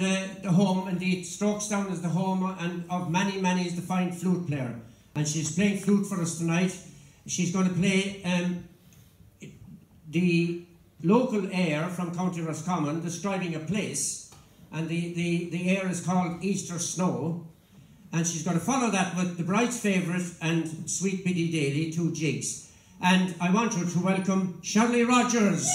and uh, the home, indeed, Strokestown is the home and of many, many is the fine flute player. And she's playing flute for us tonight. She's going to play um, the local air from County Roscommon describing a place. And the, the, the air is called Easter Snow. And she's going to follow that with The Bride's Favourite and Sweet Biddy Daly, two jigs. And I want her to welcome Shirley Rogers.